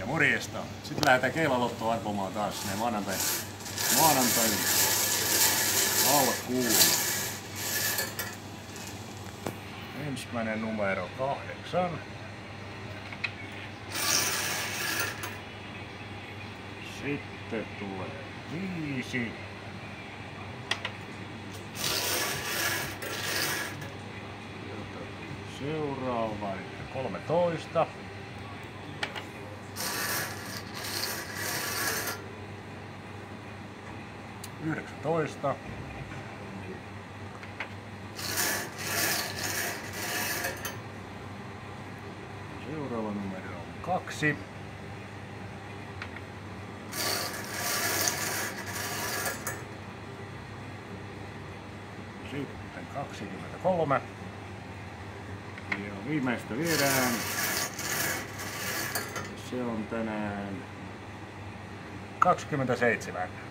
Ja morjesta. Sitten lähdetään Keilalottoa arpomaan taas sinne maanantai, maanantai alkuun. Ensimmäinen numero kahdeksan. Sitten tulee viisi. Seuraava, eli 13. Yhdeksäntoista. Seuraava numero on kaksi. Sitten 23. Ja viimeistä viedään. Se on tänään 27.